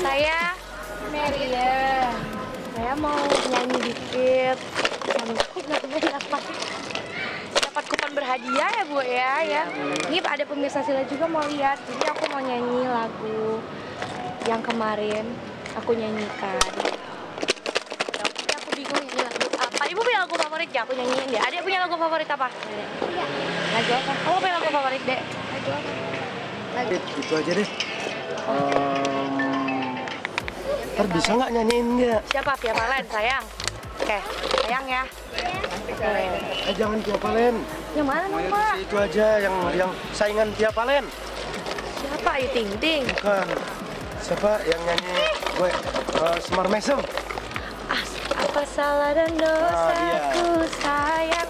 Saya Maria Saya mau nyanyi dikit. Dapat kupon berhadiah ya Bu ya, ya. Iya. Ini ada pemirsa Sila juga mau lihat. Jadi aku mau nyanyi lagu yang kemarin aku nyanyikan. Tapi aku bingung ini lagu apa. Ibu punya lagu favorit ya? Aku nyanyiin deh. Adik punya lagu favorit apa? Iya. Lagu apa? Kamu punya lagu favorit, Dek? Lagu apa? Lagu. Itu aja deh. Uh ntar bisa nggak nyanyiin nggak? siapa? Via Valen, sayang. Oke, sayang ya. Oke. Eh jangan Tia Palen. Yang mana nih, Pak? Itu aja yang yang saingan Tia Palen. Siapa? Ayu Ting Ting. Bukan. Siapa yang nyanyi gue eh, Semar Mesem? Ah, apa salah dan dosaku sayang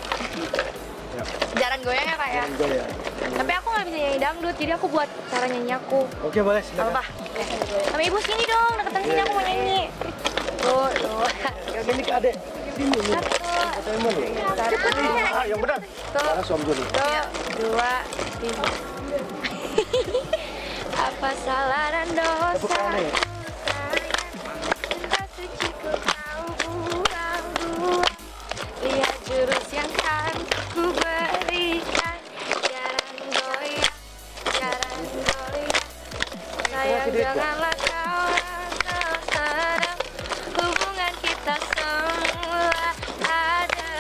Ya. Jaran goyang ya kak ya Gue ya. Tapi aku nggak bisa nyanyi dangdut jadi aku buat cara nyanyi aku Oke boleh silakan. apa sama ibu sini dong deketan sini aku mau nyanyi tuh tuh Ya gini ke adek. Sini nih. satu satu Ah, yang benar. tuh Karena suam Joni. tuh dua tiga apa salah dan dosa Masih duit, janganlah kau sedang Hubungan kita semula ada.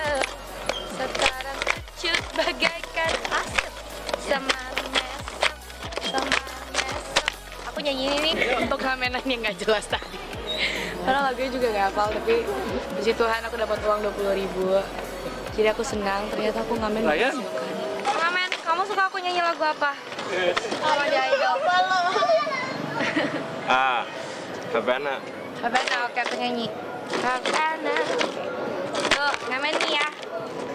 Sekarang kecut bagaikan asap. Sama mesem, sama mesem Aku nyanyi ini untuk ngamenan yang gak jelas tadi. Karena lagunya juga gak hafal tapi Puji Tuhan aku dapat uang 20 ribu. Jadi aku senang ternyata aku ngamen Ryan. Ngamen, kamu suka aku nyanyi lagu apa? Sama di Idol Ah, Havana. Havana, oke aku nyanyi. Havana. Tuh, ngamen nih ya.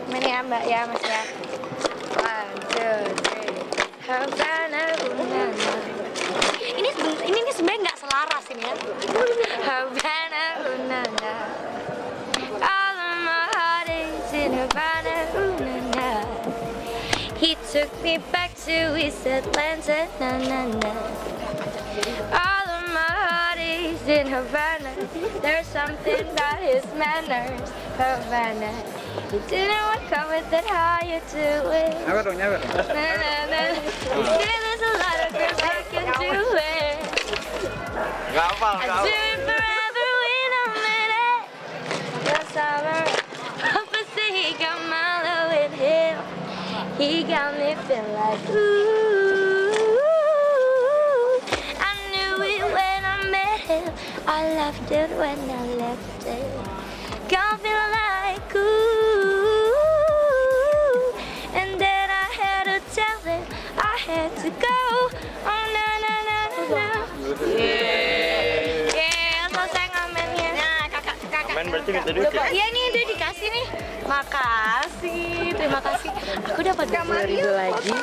Ngamen ya mbak ya mas ya. One, two, three. Havana, unana. Ini ini, ini sebenarnya nggak selaras ini ya. Havana, unana. All of my heart is in Havana, unana. He took me back to East Atlanta, na na na all of my heart is in Havana. There's something about his manners, Havana. You didn't come with it, how you do it. Dong, nyawer. Na, na, na. There's a lot of girls that can do it. I do it forever in it. The summer, opposite, he got my love with him. He got me feeling like ooh. I loved it when I left it. Got me like ooh. And then I had to tell him I had to go. Oh no no no no no. Yeah, yeah, selesai ngamennya. Nah, kakak, kakak. Main berarti minta duit ya? Iya nih udah dikasih nih. Makasih, terima kasih. Aku dapat 20 ribu lagi.